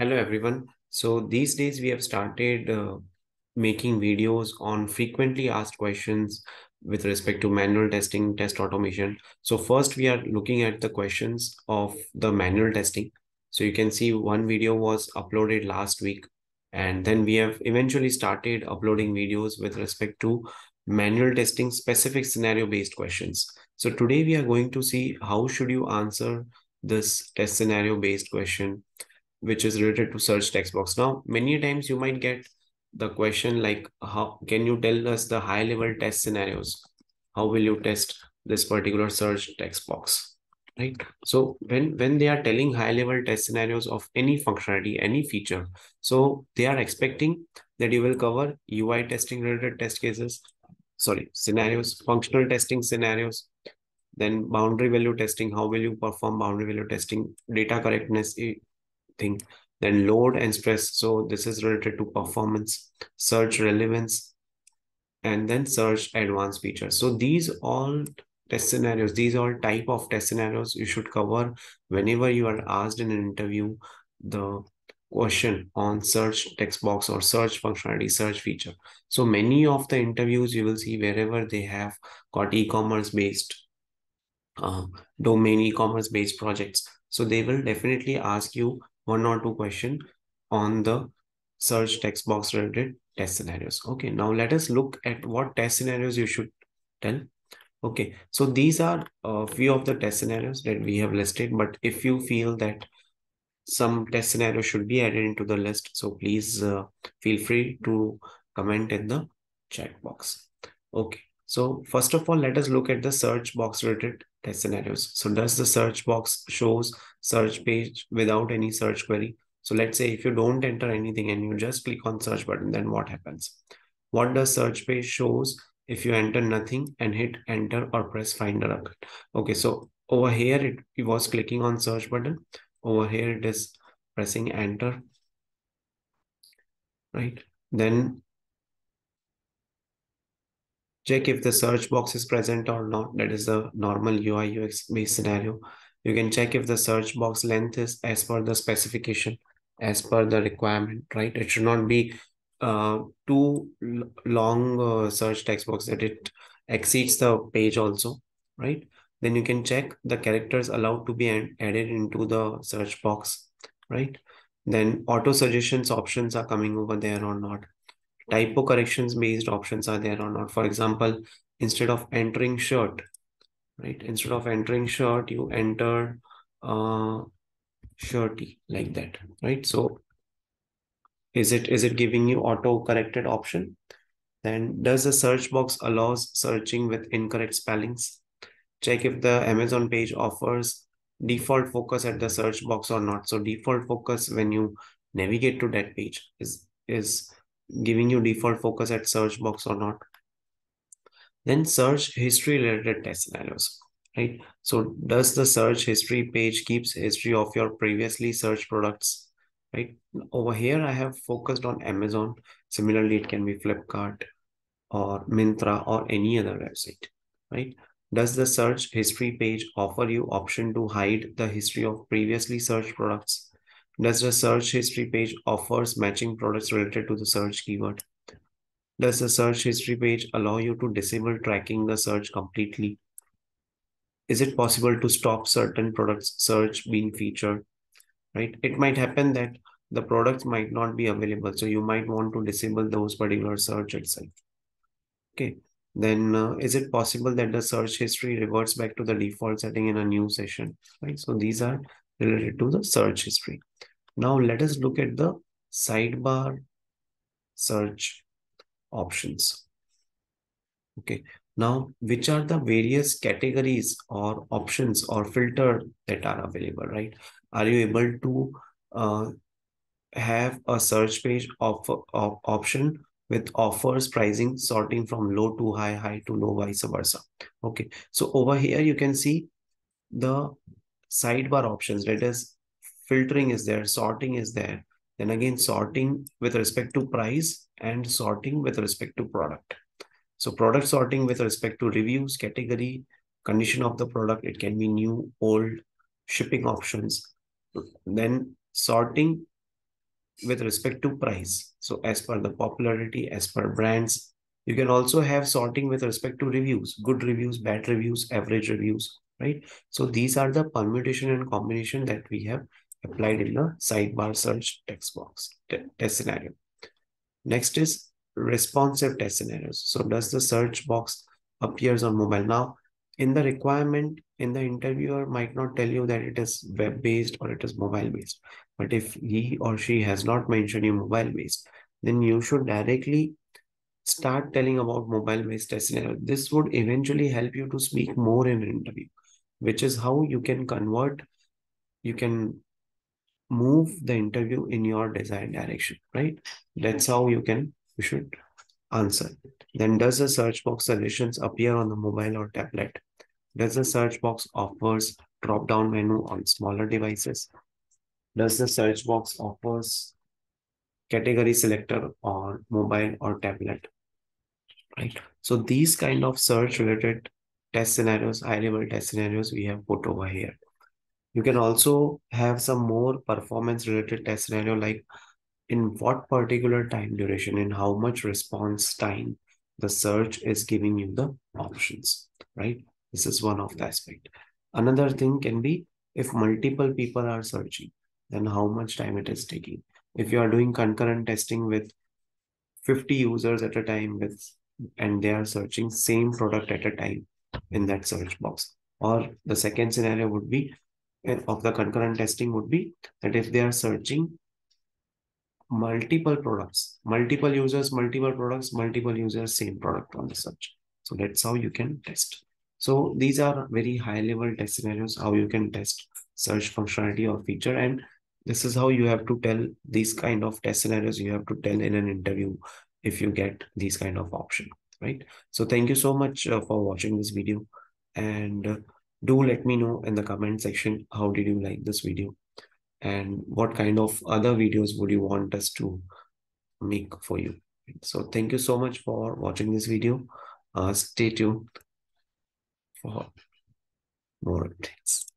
Hello, everyone. So these days we have started uh, making videos on frequently asked questions with respect to manual testing, test automation. So first we are looking at the questions of the manual testing. So you can see one video was uploaded last week and then we have eventually started uploading videos with respect to manual testing specific scenario based questions. So today we are going to see how should you answer this test scenario based question which is related to search text box. Now, many times you might get the question like, how can you tell us the high level test scenarios? How will you test this particular search text box? Right. So when, when they are telling high level test scenarios of any functionality, any feature, so they are expecting that you will cover UI testing related test cases, sorry, scenarios, functional testing scenarios, then boundary value testing, how will you perform boundary value testing, data correctness thing. Then load and stress. So this is related to performance, search relevance, and then search advanced features. So these all test scenarios, these all type of test scenarios you should cover whenever you are asked in an interview the question on search text box or search functionality, search feature. So many of the interviews you will see wherever they have got e-commerce based uh, domain e-commerce based projects. So they will definitely ask you one or two question on the search text box related test scenarios. Okay, now let us look at what test scenarios you should tell. Okay, so these are a few of the test scenarios that we have listed, but if you feel that some test scenarios should be added into the list, so please uh, feel free to comment in the chat box. Okay, so first of all, let us look at the search box related test scenarios. So does the search box shows search page without any search query? So let's say if you don't enter anything and you just click on search button, then what happens? What does search page shows if you enter nothing and hit enter or press find a record? Okay, so over here it, it was clicking on search button. Over here it is pressing enter. Right. Then check if the search box is present or not. That is the normal UI UX based scenario. You can check if the search box length is as per the specification, as per the requirement, right? It should not be uh, too long uh, search text box that it exceeds the page also, right? Then you can check the characters allowed to be added into the search box, right? Then auto suggestions options are coming over there or not typo corrections based options are there or not. For example, instead of entering shirt, right? Instead of entering shirt, you enter uh, shirty like that, right? So is it is it giving you auto corrected option? Then does the search box allows searching with incorrect spellings? Check if the Amazon page offers default focus at the search box or not. So default focus when you navigate to that page is is giving you default focus at search box or not. Then search history related test scenarios, right? So does the search history page keeps history of your previously searched products, right? Over here, I have focused on Amazon. Similarly, it can be Flipkart or Myntra or any other website, right? Does the search history page offer you option to hide the history of previously searched products? Does the search history page offers matching products related to the search keyword? Does the search history page allow you to disable tracking the search completely? Is it possible to stop certain products search being featured? Right? It might happen that the products might not be available. So you might want to disable those particular search itself. Okay. Then uh, is it possible that the search history reverts back to the default setting in a new session? Right. So these are related to the search history. Now let us look at the sidebar search options. Okay, now which are the various categories or options or filter that are available, right? Are you able to uh, have a search page of, of option with offers pricing sorting from low to high, high to low, vice versa. Okay, so over here you can see the sidebar options that is filtering is there sorting is there then again sorting with respect to price and sorting with respect to product so product sorting with respect to reviews category condition of the product it can be new old shipping options then sorting with respect to price. So as per the popularity, as per brands, you can also have sorting with respect to reviews, good reviews, bad reviews, average reviews, right? So these are the permutation and combination that we have applied in the sidebar search text box test scenario. Next is responsive test scenarios. So does the search box appears on mobile? Now, in the requirement, in the interviewer might not tell you that it is web-based or it is mobile-based. But if he or she has not mentioned you mobile-based, then you should directly start telling about mobile-based test scenario. This would eventually help you to speak more in an interview, which is how you can convert, you can move the interview in your desired direction, right? That's how you can, you should answer. Then does the search box solutions appear on the mobile or tablet? Does the search box offers drop-down menu on smaller devices? Does the search box offers category selector on mobile or tablet? Right. So these kind of search related test scenarios, high level test scenarios we have put over here. You can also have some more performance related test scenario like in what particular time duration and how much response time the search is giving you the options, right? This is one of the aspect. Another thing can be if multiple people are searching, then how much time it is taking. If you are doing concurrent testing with 50 users at a time with and they are searching same product at a time in that search box. Or the second scenario would be of the concurrent testing would be that if they are searching multiple products, multiple users, multiple products, multiple users, same product on the search. So that's how you can test. So these are very high level test scenarios, how you can test search functionality or feature. And this is how you have to tell these kind of test scenarios you have to tell in an interview if you get these kind of option, right? So thank you so much uh, for watching this video and uh, do let me know in the comment section, how did you like this video? and what kind of other videos would you want us to make for you. So thank you so much for watching this video. Uh, stay tuned for more updates.